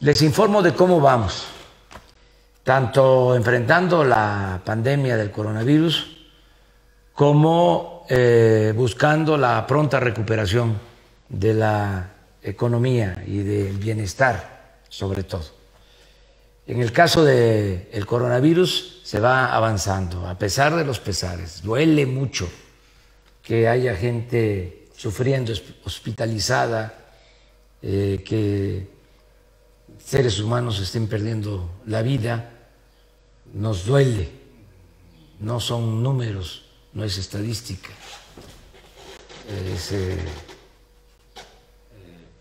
Les informo de cómo vamos, tanto enfrentando la pandemia del coronavirus como eh, buscando la pronta recuperación de la economía y del bienestar, sobre todo. En el caso del coronavirus se va avanzando, a pesar de los pesares. Duele mucho que haya gente sufriendo, hospitalizada, eh, que seres humanos estén perdiendo la vida, nos duele, no son números, no es estadística, es eh,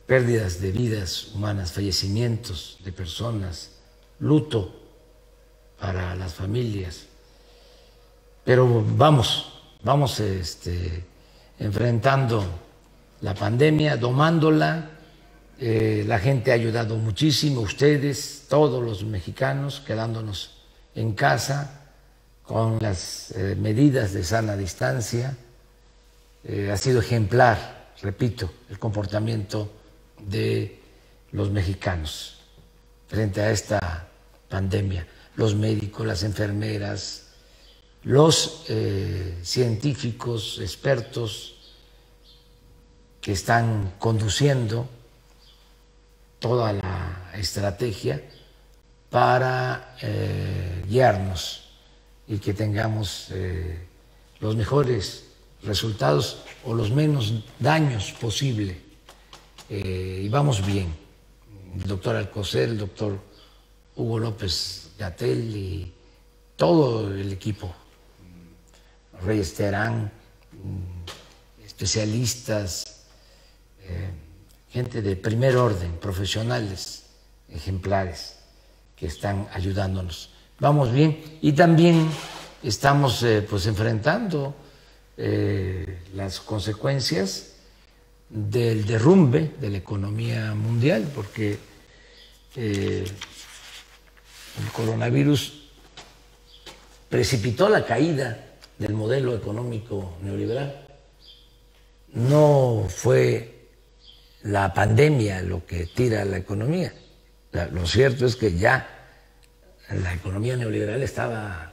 pérdidas de vidas humanas, fallecimientos de personas, luto para las familias. Pero vamos, vamos este, enfrentando la pandemia, domándola eh, la gente ha ayudado muchísimo, ustedes, todos los mexicanos, quedándonos en casa con las eh, medidas de sana distancia. Eh, ha sido ejemplar, repito, el comportamiento de los mexicanos frente a esta pandemia. Los médicos, las enfermeras, los científicos, expertos que están conduciendo toda la estrategia para eh, guiarnos y que tengamos eh, los mejores resultados o los menos daños posible. Eh, y vamos bien. El doctor Alcocer, el doctor Hugo López Gatel y todo el equipo, Reyes Terán, mm, especialistas, gente de primer orden, profesionales, ejemplares, que están ayudándonos. Vamos bien y también estamos eh, pues enfrentando eh, las consecuencias del derrumbe de la economía mundial, porque eh, el coronavirus precipitó la caída del modelo económico neoliberal. No fue la pandemia lo que tira la economía. Lo cierto es que ya la economía neoliberal estaba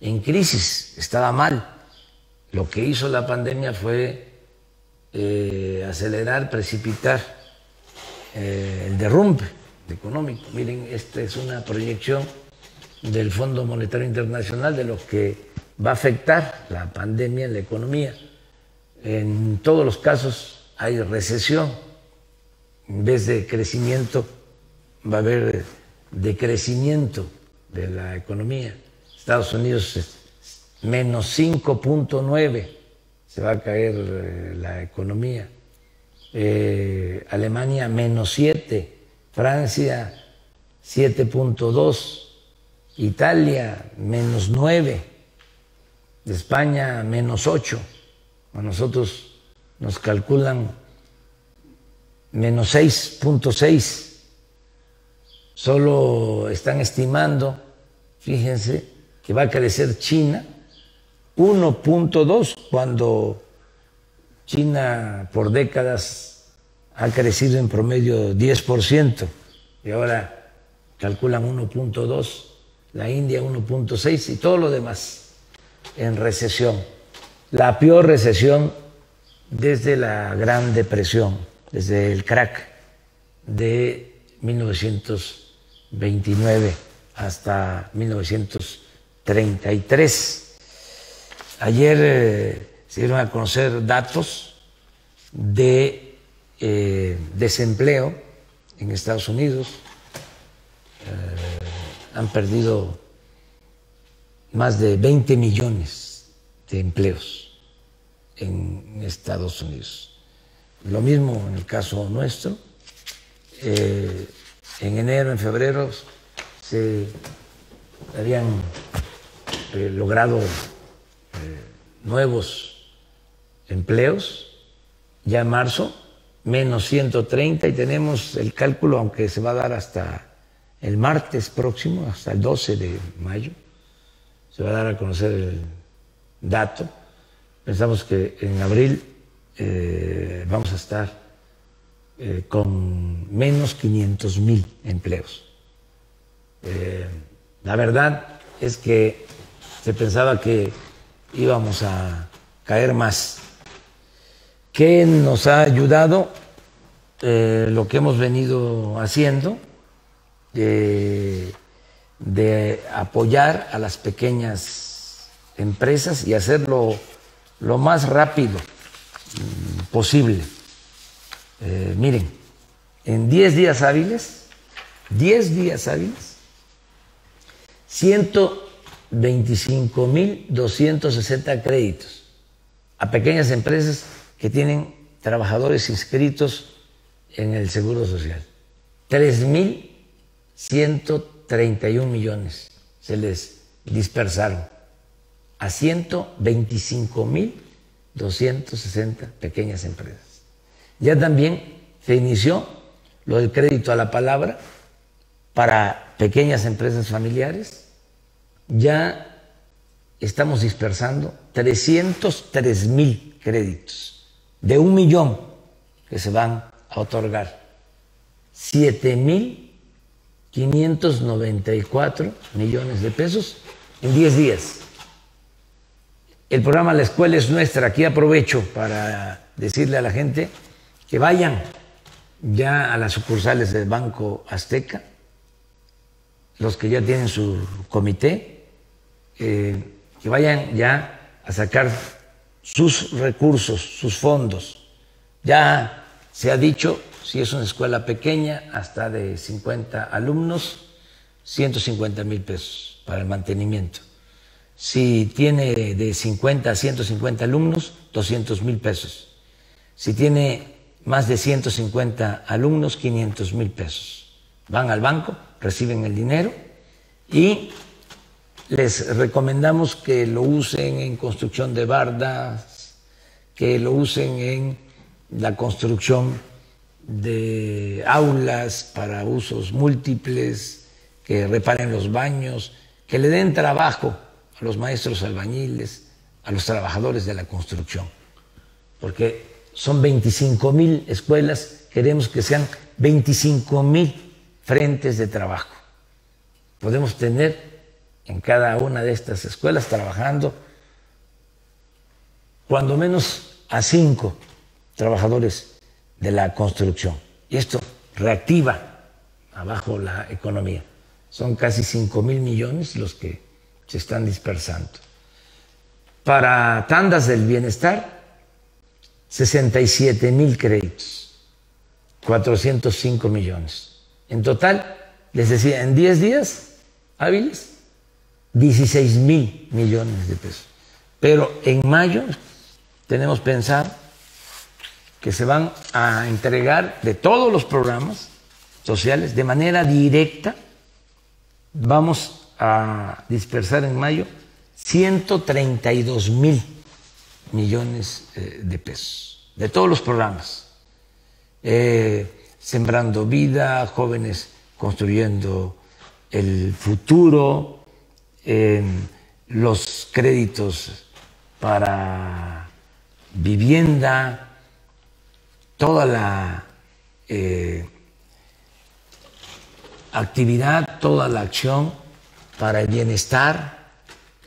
en crisis, estaba mal. Lo que hizo la pandemia fue eh, acelerar, precipitar eh, el derrumbe económico. Miren, esta es una proyección del Fondo Monetario Internacional de lo que va a afectar la pandemia en la economía. En todos los casos hay recesión en vez de crecimiento, va a haber decrecimiento de la economía. Estados Unidos menos 5.9 se va a caer eh, la economía. Eh, Alemania menos 7, Francia 7.2, Italia menos 9, España menos 8. A nosotros nos calculan menos 6.6. Solo están estimando, fíjense, que va a crecer China 1.2 cuando China por décadas ha crecido en promedio 10% y ahora calculan 1.2, la India 1.6 y todo lo demás en recesión. La peor recesión desde la Gran Depresión desde el crack de 1929 hasta 1933. Ayer eh, se dieron a conocer datos de eh, desempleo en Estados Unidos. Eh, han perdido más de 20 millones de empleos en Estados Unidos. Lo mismo en el caso nuestro. Eh, en enero, en febrero, se habían eh, logrado eh, nuevos empleos. Ya en marzo, menos 130 y tenemos el cálculo, aunque se va a dar hasta el martes próximo, hasta el 12 de mayo, se va a dar a conocer el dato. Pensamos que en abril eh, vamos a estar eh, con menos 500 mil empleos. Eh, la verdad es que se pensaba que íbamos a caer más. ¿Qué nos ha ayudado? Lo que hemos venido haciendo de apoyar a las pequeñas empresas y hacerlo lo más rápido posible eh, miren, en 10 días hábiles, 10 días hábiles, 125.260 créditos a pequeñas empresas que tienen trabajadores inscritos en el Seguro Social. 3.131 millones se les dispersaron a 125.260 pequeñas empresas. Ya también se inició lo del crédito a la palabra para pequeñas empresas familiares. Ya estamos dispersando 303 mil créditos de un millón que se van a otorgar. 7 mil 594 millones de pesos en 10 días. El programa La Escuela es Nuestra, aquí aprovecho para decirle a la gente que vayan ya a las sucursales del Banco Azteca, los que ya tienen su comité, eh, que vayan ya a sacar sus recursos, sus fondos. Ya se ha dicho, si es una escuela pequeña, hasta de 50 alumnos, 150 mil pesos para el mantenimiento. Si tiene de 50 a 150 alumnos, 200 mil pesos. Si tiene más de 150 alumnos, 500 mil pesos. Van al banco, reciben el dinero y les recomendamos que lo usen en construcción de bardas, que lo usen en la construcción de aulas para usos múltiples, que reparen los baños, que le den trabajo a los maestros albañiles, a los trabajadores de la construcción, porque son 25 mil escuelas, queremos que sean 25 mil frentes de trabajo. Podemos tener en cada una de estas escuelas trabajando cuando menos a cinco trabajadores de la construcción. Y esto reactiva abajo la economía. Son casi 5 mil millones los que se están dispersando. Para tandas del bienestar, 67 mil créditos, 405 millones. En total, les decía, en 10 días hábiles, 16 mil millones de pesos. Pero en mayo tenemos pensado que se van a entregar de todos los programas sociales de manera directa. Vamos a dispersar en mayo 132 mil millones eh, de pesos, de todos los programas. Eh, sembrando vida, jóvenes construyendo el futuro, los créditos para vivienda, toda la eh, actividad, toda la acción para el bienestar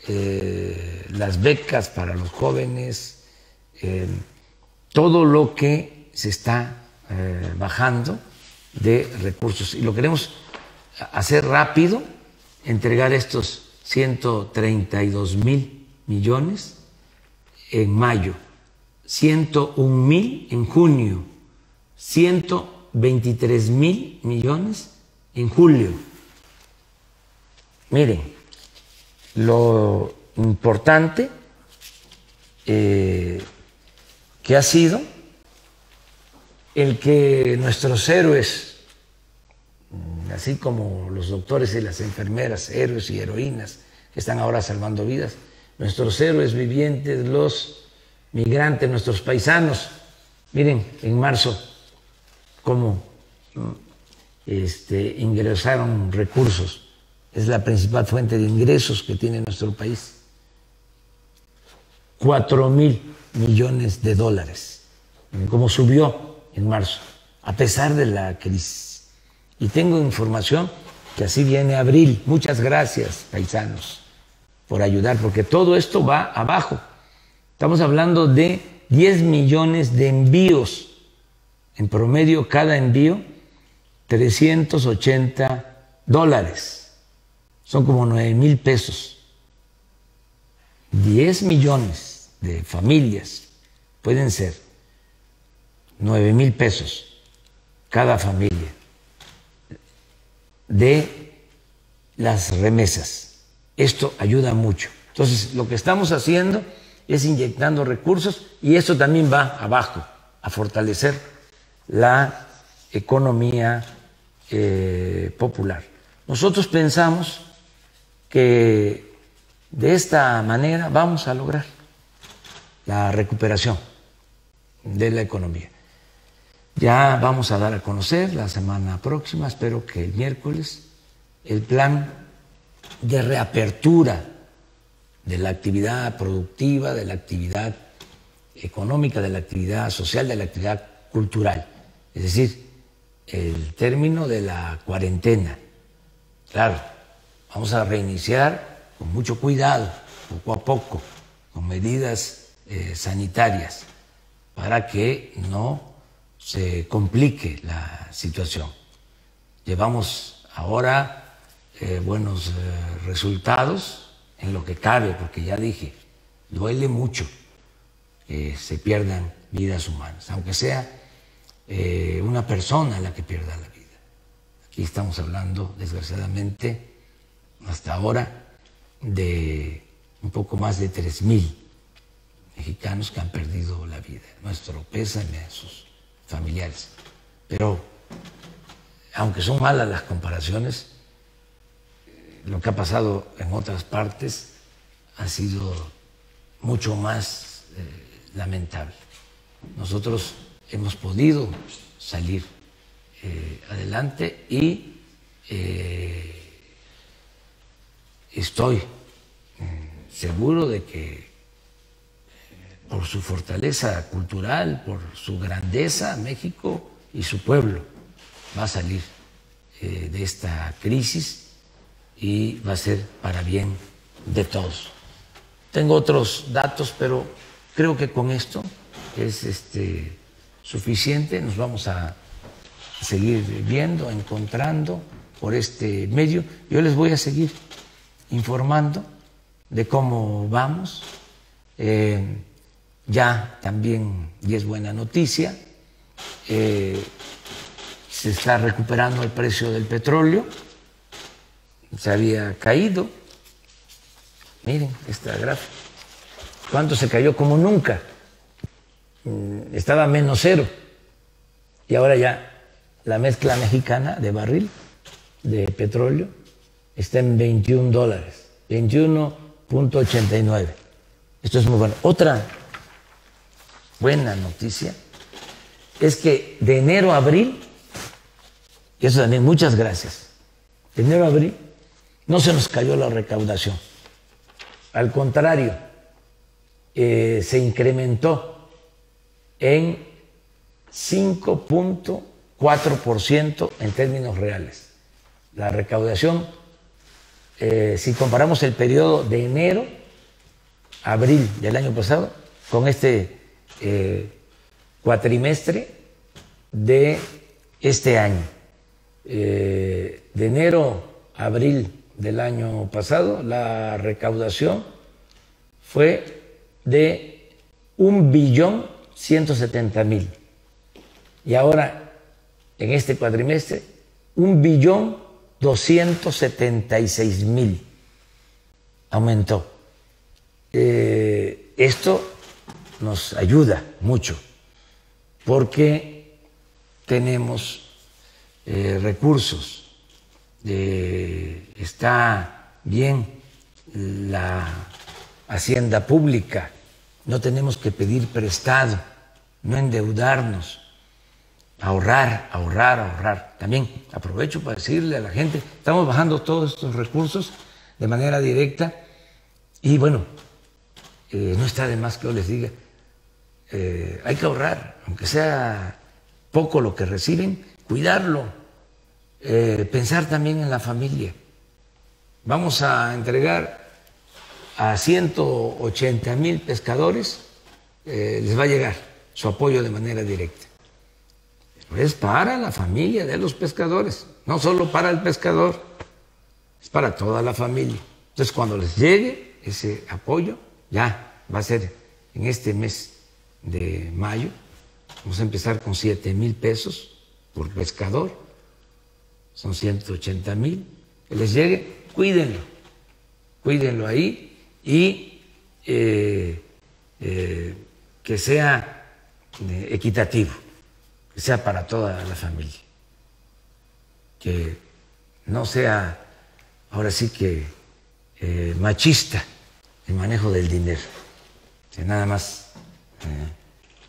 eh, las becas para los jóvenes, eh, todo lo que se está eh, bajando de recursos. Y lo queremos hacer rápido, entregar estos 132 mil millones en mayo, 101 mil en junio, 123 mil millones en julio. Miren, lo importante eh, que ha sido el que nuestros héroes, así como los doctores y las enfermeras, héroes y heroínas que están ahora salvando vidas, nuestros héroes vivientes, los migrantes, nuestros paisanos, miren, en marzo, cómo este, ingresaron recursos es la principal fuente de ingresos que tiene nuestro país. Cuatro mil millones de dólares, como subió en marzo a pesar de la crisis. Y tengo información que así viene abril. Muchas gracias, paisanos, por ayudar, porque todo esto va abajo. Estamos hablando de 10 millones de envíos. En promedio, cada envío, 380 dólares. Son como 9 mil pesos. 10 millones de familias pueden ser 9 mil pesos cada familia de las remesas. Esto ayuda mucho. Entonces, lo que estamos haciendo es inyectando recursos y eso también va abajo, a fortalecer la economía eh, popular. Nosotros pensamos que de esta manera vamos a lograr la recuperación de la economía. Ya vamos a dar a conocer la semana próxima, espero que el miércoles, el plan de reapertura de la actividad productiva, de la actividad económica, de la actividad social, de la actividad cultural. Es decir, el término de la cuarentena. Claro, vamos a reiniciar con mucho cuidado, poco a poco, con medidas eh, sanitarias, para que no se complique la situación. Llevamos ahora eh, buenos eh, resultados en lo que cabe, porque ya dije, duele mucho que se pierdan vidas humanas, aunque sea una persona la que pierda la vida. Aquí estamos hablando, desgraciadamente, hasta ahora, de un poco más de tres mil mexicanos que han perdido la vida. Nuestro pésame a sus familiares. Pero, aunque son malas las comparaciones, lo que ha pasado en otras partes ha sido mucho más eh, lamentable. Nosotros hemos podido salir eh, adelante y eh, estoy mm, seguro de que por su fortaleza cultural, por su grandeza, México y su pueblo va a salir eh, de esta crisis y va a ser para bien de todos. Tengo otros datos, pero creo que con esto es este, suficiente. Nos vamos a seguir viendo, encontrando por este medio. Yo les voy a seguir informando de cómo vamos. Eh, ya también, y es buena noticia, eh, se está recuperando el precio del petróleo, se había caído, miren esta gráfica, ¿cuánto se cayó? Como nunca, mm, estaba menos cero, y ahora ya la mezcla mexicana de barril de petróleo está en 21 dólares, 21.89. Esto es muy bueno. Otra buena noticia es que de enero a abril, y eso también muchas gracias, de enero a abril no se nos cayó la recaudación. Al contrario, eh, se incrementó en 5.4% en términos reales. La recaudación, eh, si comparamos el periodo de enero abril del año pasado con este eh, cuatrimestre de este año. Eh, de enero a abril del año pasado, la recaudación fue de un billón ciento setenta mil. Y ahora, en este cuatrimestre, un billón doscientos setenta y seis mil. Aumentó. Eh, esto nos ayuda mucho porque tenemos eh, recursos, eh, está bien la hacienda pública, no tenemos que pedir prestado, no endeudarnos, ahorrar, ahorrar, ahorrar. También aprovecho para decirle a la gente, estamos bajando todos estos recursos de manera directa y bueno, eh, no está de más que yo les diga, eh, hay que ahorrar, aunque sea poco lo que reciben, cuidarlo, eh, pensar también en la familia. Vamos a entregar a 180 mil pescadores, les va a llegar su apoyo de manera directa. Es para la familia de los pescadores, no solo para el pescador, es para toda la familia. Entonces, cuando les llegue ese apoyo, ya va a ser en este mes de mayo, vamos a empezar con 7 mil pesos por pescador, son 180 mil, que les llegue, cuídenlo, cuídenlo ahí y eh, eh, que sea eh, equitativo, que sea para toda la familia, que no sea ahora sí que machista el manejo del dinero, que nada más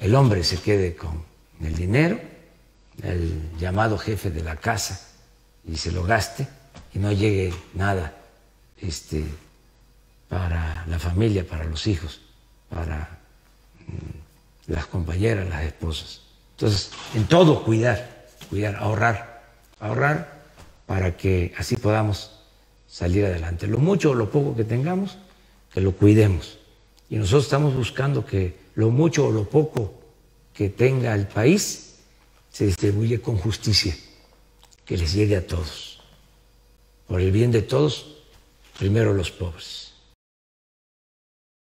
el hombre se quede con el dinero, el llamado jefe de la casa, y se lo gaste y no llegue nada este, para la familia, para los hijos, para mm, las compañeras, las esposas. Entonces, en todo cuidar, cuidar, ahorrar, ahorrar para que así podamos salir adelante. Lo mucho o lo poco que tengamos, que lo cuidemos. Y nosotros estamos buscando que lo mucho o lo poco que tenga el país se distribuye con justicia, que les llegue a todos por el bien de todos, primero los pobres.